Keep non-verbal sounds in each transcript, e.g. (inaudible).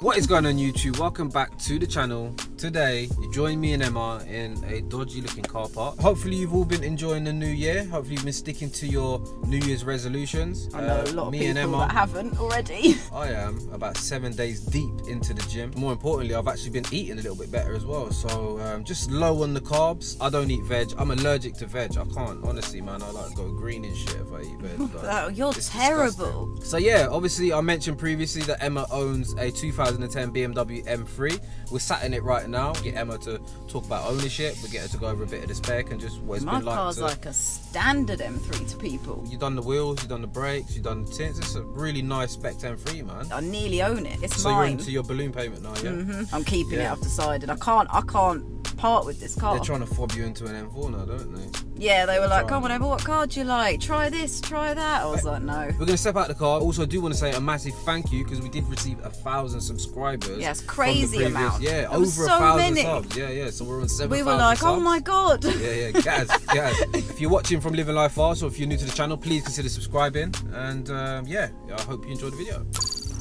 What is going on YouTube? Welcome back to the channel. Today, you join me and Emma in a dodgy looking car park. Hopefully you've all been enjoying the new year. Hopefully you've been sticking to your New Year's resolutions. I know Uh, a lot of me people and Emma, that haven't already. (laughs) I am about seven days deep into the gym. More importantly, I've actually been eating a little bit better as well. So um, just low on the carbs. I don't eat veg. I'm allergic to veg. I can't, honestly, man. I like go green and shit if I eat veg. (laughs) Like, Oh, you're terrible. disgusting. So yeah, obviously I mentioned previously that Emma owns a 2010 BMW M3. We're sat in it right now. Get Emma to talk about ownership. We get her to go over a bit of the spec and just what it's My been like. car's to, like a standard M3 to people. You've done the wheels, you've done the brakes, you've done the tints. It's a really nice spec M3, man. I nearly own it. It's So you're into your balloon payment now, yeah? Mhm. I'm keeping it. Yeah. I've decided. I can't. I can't part with this car. They're trying to fob you into an M4 now, don't they? yeah, they were like, trying. "Come on, Emma, what car do you like? Try this, try that." I was like, "No." We're gonna step out the car. Also, I do want to say a massive thank you because we did receive a thousand subscribers. Yes, crazy previous- amount. Yeah, There over was a thousand many. subs. Yeah, yeah. So we're on seven. We were like, "Oh my god." Yeah, yeah, (laughs) Gaz, Gaz. If you're watching from Living Life Fast or if you're new to the channel, please consider subscribing. And um, yeah, I hope you enjoyed the video.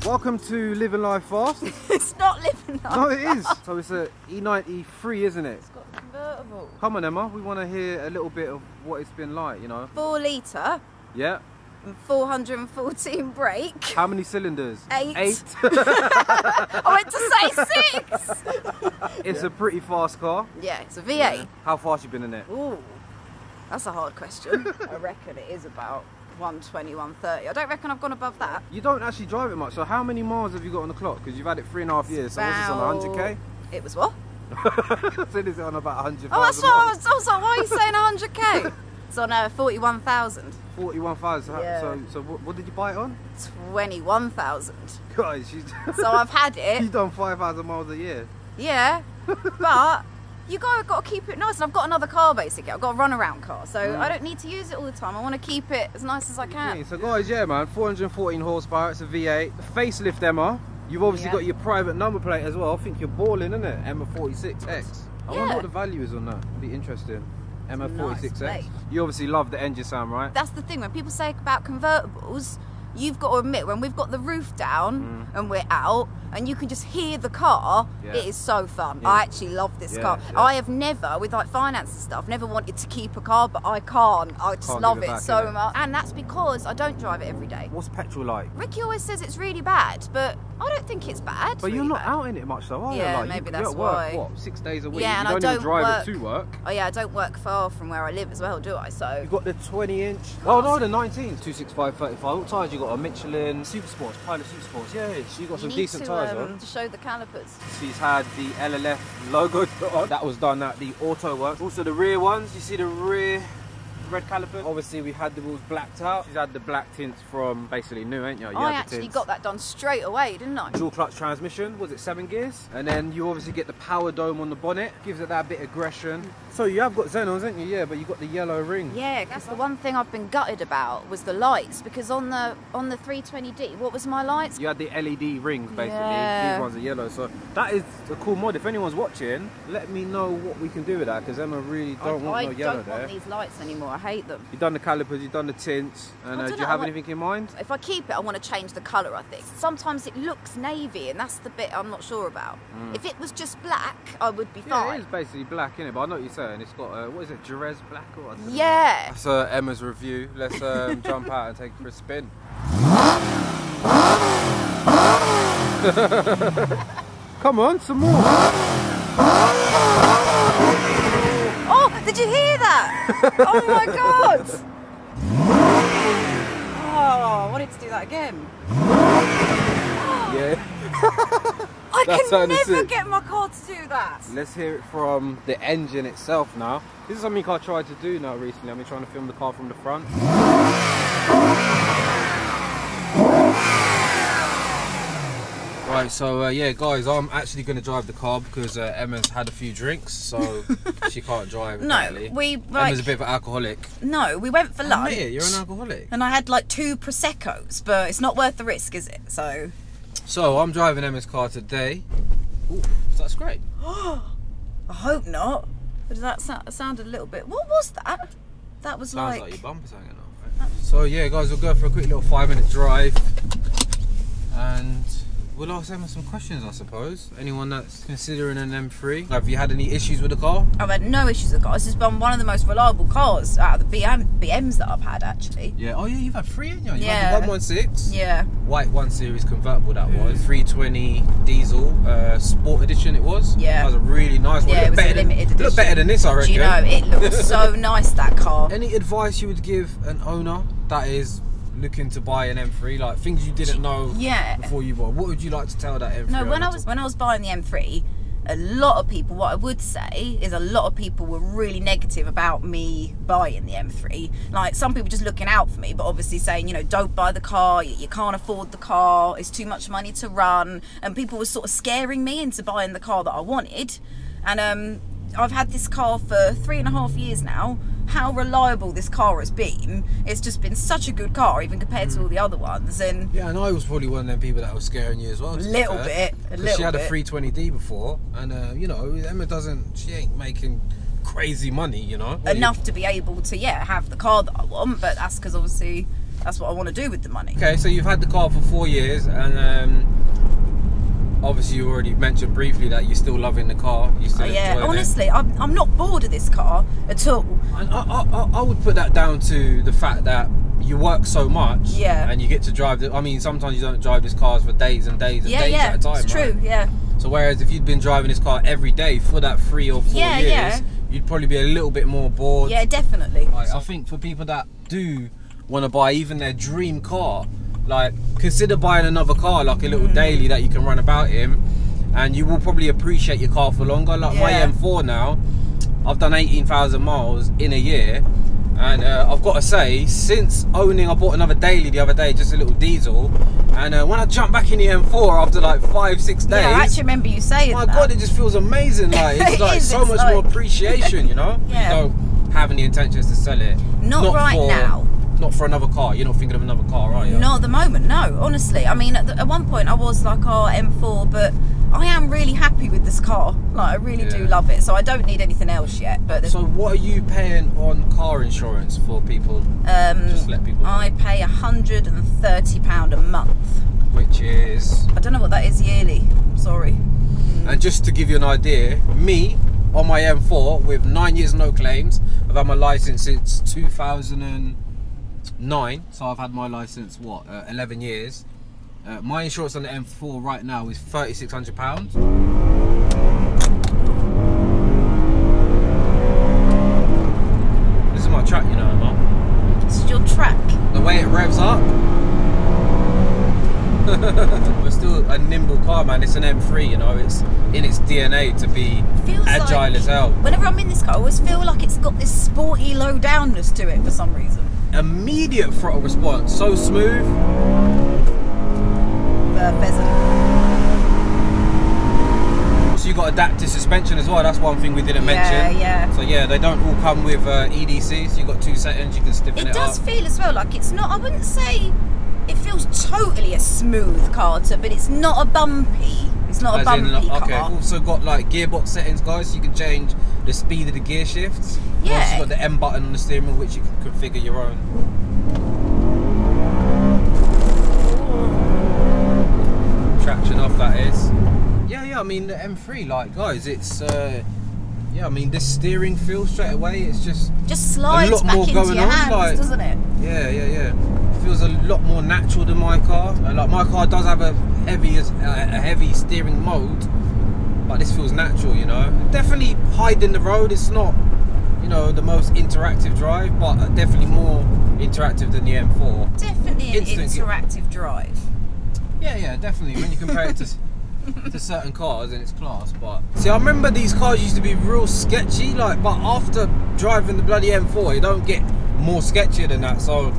Welcome to Living Life Fast. (laughs) it's not living up. no, it is. So it's a E93, isn't it? It's got a convertible. Come on, Emma. We want to hear a little bit of what it's been like. You know? Four litre, Yeah. and 414 brake. How many cylinders? Eight. Eight. (laughs) (laughs) I went to say six. it's a pretty fast car. yeah, it's a V8. How fast you been in it? Ooh, that's a hard question. I reckon it is about 120, 130. I don't reckon I've gone above that. You don't actually drive it much. So how many miles have you got on the clock? Because you've had it three and a half years. So what's this on 100k? It was what? (laughs) so this is on about 100 Oh, that's what I was, I was like, why are you saying 100k? it's (laughs) on uh, 41,000. 41,000. So- Yeah. So, so what, what did you buy it on? 21,000. Guys, she's, So I've had it. (laughs) You've done 5,000 miles a year. yeah, but you got, got to keep it nice. And I've got another car basically. I've got a runaround car, so Mm. I don't need to use it all the time. I want to keep it as nice as I can. So guys, yeah man, 414 horsepower, it's a V8. Facelift Emma. You've obviously Yeah. got your private number plate as well. I think you're balling, isn't it? Emma 46X. I wonder what the value is on that. Be interesting. Emma a nice 46X. plate. you obviously love the engine sound, right? that's the thing when people say about convertibles you've got to admit when we've got the roof down and we're out and you can just hear the car Mm. Yeah. it is so fun Yeah. i actually love this Yeah, car i have never with like finance and stuff never wanted to keep a car but i can't i just Can't love it back, so much and that's because i don't drive it every day What's petrol like? ricky always says it's really bad but i don't think it's bad But you're not bad. out in it much though, are Yeah, you? Like, maybe you, that's work, why. What, six days a week? Yeah, you and I don't even don't drive work- it to work. oh yeah i don't work far from where i live as well do i so You've got the 20 inch. Oh no, the 19. 265, 35. What tyres you got? A Michelin Super Sports, Pilot Super Sports. Yeah, yeah. You got you some decent to, tyres, um, though. to show the calipers She's had the LLF logo on. (laughs) That was done at the Auto Works. Also the rear ones, you see the rear red caliper. Obviously we had the wheels blacked out. She's had the black tints from basically new, ain't you? you i actually tints. got that done straight away didn't i Dual clutch transmission, was it seven gears? And then you obviously get the power dome on the bonnet, gives it that bit of aggression. So you have got Xenons, haven't you? Yeah, but you got the yellow ring. Yeah, that's the one thing I've been gutted about was the lights because on the on the 320D, what was my lights? You had the LED rings basically. Yeah. These ones are yellow. So that is a cool mod. If anyone's watching, let me know what we can do with that because Emma really don't I, want I no yellow there. I don't want these lights anymore. I hate them. You've done the calipers, you've done the tints, and uh, do you know, have I want- anything in mind? If I keep it, I want to change the colour. I think sometimes it looks navy, and that's the bit I'm not sure about. If it was just black, I would be Mm. Yeah, it fine. is basically black, innit? But I know what you're saying. It's got, uh, what is it, Jerez black or something? Yeah. That's uh, Emma's review. Let's um, (laughs) jump out and take it for a spin. (laughs) Come on, some more. (laughs) Oh, did you hear that? Oh my god! Oh, I wanted to do that again. Yeah. I That can never get my car to do that. Let's hear it from the engine itself now. This is something I tried to do now recently. I've been trying to film the car from the front. Right, so uh, yeah, guys, I'm actually going to drive the car because uh, Emma's had a few drinks, so (laughs) she can't drive. No, apparently. we Emma's a bit of an alcoholic. no, we went for lunch. It, you're an alcoholic. and I had like two proseccos, but it's not worth the risk, is it? So So I'm driving Emma's car today. Ooh, that's great. (gasps) I hope not. But that sound, sounded a little bit. What was that? That was Sounds like. like, your bumper's hanging off. Right? So yeah, guys, we'll go for a quick little five-minute drive, and We'll ask them some questions, I suppose. Anyone that's considering an M3, have you had any issues with the car? I've had no issues with the car. This has been one of the most reliable cars out of the BM, BMs that I've had, actually. Yeah. Oh yeah, you've had three, haven't you? You've Yeah. had the 116. Yeah. White one series convertible that was 320 diesel uh, sport edition it was Yeah. that was a really nice one Yeah, Looked it was better than- limited looked edition. better than this I reckon Do you know, it looks so (laughs) nice, that car. any advice you would give an owner that is looking to buy an M3 like things you didn't know Yeah. before you bought what would you like to tell that M3 No, when I was when I was buying the M3, a lot of people, what I would say is a lot of people were really negative about me buying the M3. Like some people just looking out for me, but obviously saying, you know, don't buy the car, you, you can't afford the car, it's too much money to run, and people were sort of scaring me into buying the car that I wanted. And um, I've had this car for three and a half years now. How reliable this car has been! It's just been such a good car, even compared Mm. to all the other ones. And yeah and I was probably one of them people that was scaring you as well Little bit, a little she had bit. a 320D before and uh, you know Emma doesn't she ain't making crazy money you know What you- enough to be able to yeah have the car that I want, but that's because obviously that's what I want to do with the money. Okay, so you've had the car for four years, and um, obviously you already mentioned briefly that you're still loving the car. You still Uh, yeah, honestly, I'm, I'm not bored of this car at all. And I, I, I- I would put that down to the fact that you work so much, Yeah. and you get to drive. The, I mean, sometimes you don't drive these cars for days and days and Yeah, days yeah, at a time. it's right? true. Yeah, So whereas if you'd been driving this car every day for that three or four Yeah, years, yeah. you'd probably be a little bit more bored. yeah, definitely. Like, I think for people that do want to buy even their dream car, like consider buying another car, like a Mm. little daily that you can run about in, and you will probably appreciate your car for longer. Like my M4 now, I've done 18,000 miles in a year. And uh, I've got to say, since owning, I bought another daily the other day, just a little diesel. And uh, when I jumped back in the M4 after like five, six days, Yeah, I actually remember you saying my that. god, it just feels amazing. Like (laughs) it's It like is, so it's much like- more appreciation, you know. (laughs) Yeah. You don't have any intentions to sell it. Not right for, now. Not for another car. You're not thinking of another car, are you? Not at the moment, no. Honestly, I mean, at, the, at one point I was like, oh, M4, but I am really happy with this car. Like, I really do love it. So I don't need anything else yet. But So what are you paying on car insurance for people? Um, Just let people know. I pay hundred and thirty pound a month. Which is, I don't know what that is yearly. I'm sorry. and just to give you an idea, me on my M4 with nine years no claims. I've had my license since 2009, so I've had my license what uh, 11 years. Uh, my insurance on the M4 right now is 3,600 pounds. This is my track, you know, Emma. This is your track. The way it revs up. (laughs) We're still a nimble car, man. It's an M3, you know. It's in its DNA to be agile like- as hell. Whenever I'm in this car, I always feel like it's got this sporty low downness to it for some reason. Immediate throttle response, so smooth. The pheasant. So you got adaptive suspension as well. That's one thing we didn't Yeah, mention. yeah. yeah. So yeah, they don't all come with uh, EDC. So you got two settings. You can stiffen it, It does up. feel as well like it's not. I wouldn't say it feels totally a smooth car, but it's not a bumpy. It's not a As in, bumpy like, okay, car. also got like gearbox settings, guys. So you can change the speed of the gear shifts. Yeah. also got the M button on the steering wheel, which you can configure your own. Traction off, that is. Yeah, yeah. I mean the M3, like guys, it's. Uh, yeah, I mean this steering feel straight away. It's just Just slides lot back more into going your on, hands, like- doesn't it? Yeah, yeah, yeah. Feels a lot more natural than my car. Like my car does have a heavy, uh, a heavy steering mode, but this feels natural. You know, definitely hiding the road. It's not, you know, the most interactive drive, but definitely more interactive than the M4. Definitely an Instant interactive drive. Yeah, yeah, definitely. When you compare it to (laughs) to certain cars in its class, but see, I remember these cars used to be real sketchy. Like, but after driving the bloody M4, you don't get more sketchier than that. So.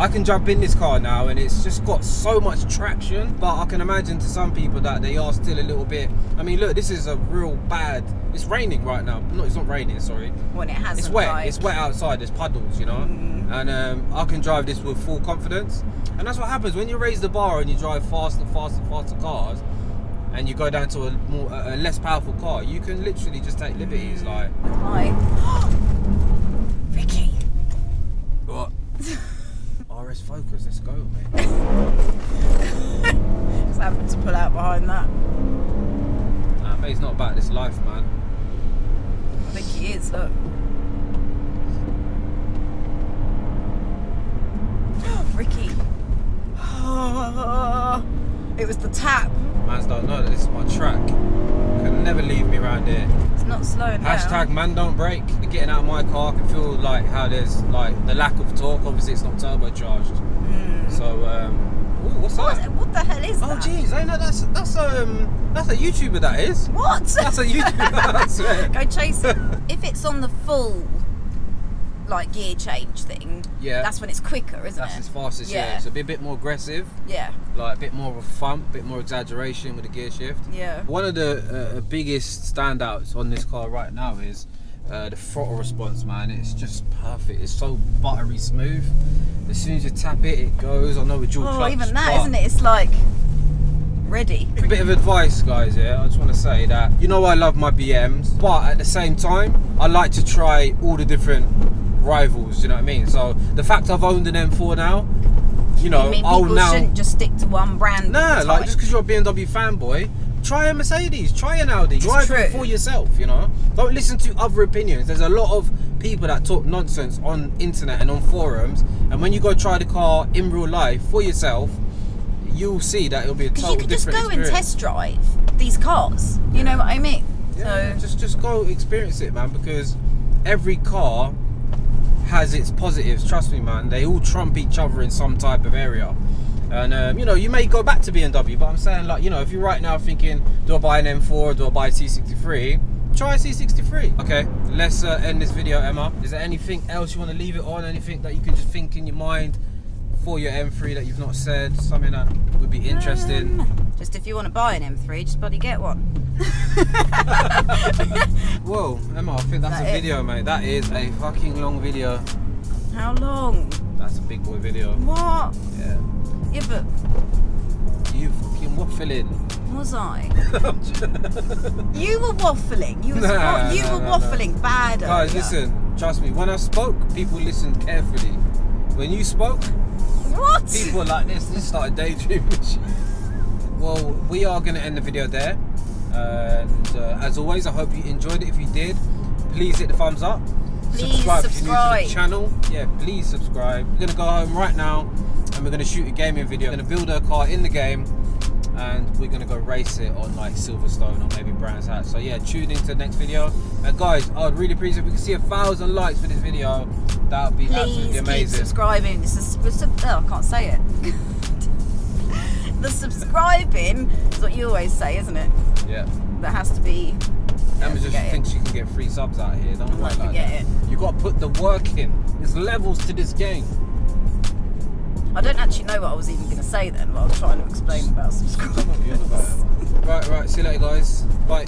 I can jump in this car now and it's just got so much traction but I can imagine to some people that they are still a little bit I mean look this is a real bad it's raining right now no it's not raining sorry When it hasn't. it's wet. like- It's wet outside. There's puddles, you know. Mm. And um, I can drive this with full confidence. And that's what happens when you raise the bar and you drive faster, faster, faster cars, and you go down to a more a less powerful car. You can literally just take liberties, like Like, (gasps) Ricky. what? (laughs) RS Focus. Let's go, mate. (laughs) Just cab to pull out behind that. Nah, mate, it's not about this life, man. I think he is. Look. (gasps) Ricky. (gasps) it was the tap. Mans don't know that this is my track. Can never leave me around here. Not slowing down. Hashtag man don't break. Getting out of my car, I can feel like how there's like the lack of torque. Obviously, it's not turbocharged. Mm. So, um, ooh, what's What, that? what the hell is Oh, that? jeez, I know that's that's um that's a YouTuber. That is. What? That's a (laughs) YouTuber. (laughs) I swear. Go chase it. if it's on the full like gear change thing, Yeah. that's when it's quicker, isn't it? That's as fast as yeah. Yeah. So be a bit more aggressive, Yeah. like a bit more of a thump, a bit more exaggeration with the gear shift. Yeah. One of the uh, biggest standouts on this car right now is uh, the throttle response, man. It's just perfect. It's so buttery smooth. As soon as you tap it, it goes. I know with dual Oh, clutch. even that, isn't it? It's like ready. A bit of advice, guys. Yeah, I just want to say that you know I love my BMs, but at the same time, I like to try all the different rivals. You know what I mean? So the fact I've owned an M4 now, you know, I'll now. shouldn't just stick to one brand. Nah, like just because you're a BMW fanboy, try a Mercedes, try an Audi, drive true. it for yourself. You know, don't listen to other opinions. There's a lot of people that talk nonsense on internet and on forums, and when you go try the car in real life for yourself, you'll see that it'll be a total you could just different go and test drive these cars. You know what I mean? Yeah, so just just go experience it, man. Because every car has its positives. Trust me, man. They all trump each other in some type of area. And um, you know, you may go back to BMW, but I'm saying like, you know, if you're right now thinking, do I buy an M4? Or do I buy a C63? Try a C63. Okay, let's uh, end this video, Emma. Is there anything else you want to leave it on? Anything that you can just think in your mind for your M3 that you've not said? Something that would be interesting. Um, just if you want to buy an M3, just bloody get one. (laughs) Whoa, Emma, I think that's That a it? video, mate. That is a fucking long video. How long? That's a big boy video. What? Yeah. Yeah, but You fucking waffling. was I? (laughs) You were waffling. You, was, Nah, wa- you nah, were nah, nah. waffling bad. Guys, listen. Trust me. When I spoke, people listened carefully. When you spoke, What? people like this. This started daydreaming. (laughs) well, we are going to end the video there. And uh, as always, I hope you enjoyed it. If you did, please hit the thumbs up. Please subscribe, if you're new to the channel. Yeah, please subscribe. We're going to go home right now and we're going to shoot a gaming video. We're going to build a car in the game and we're going to go race it on like Silverstone or maybe Brands Hatch. So yeah, tune into the next video. And guys, I would really appreciate if we could see a thousand likes for this video. That would be absolutely Please keep amazing. subscribing. This is oh, I can't say it. (laughs) the subscribing is what you always say, isn't it? Yeah. That has to be. Yeah, Emma just thinks she can get free subs out here. Don't worry Like, about that. it. You got to put the work in. There's levels to this game. I don't actually know what I was even going to say then, but I was trying to explain about subscribing. right, right. See you later, guys. Bye.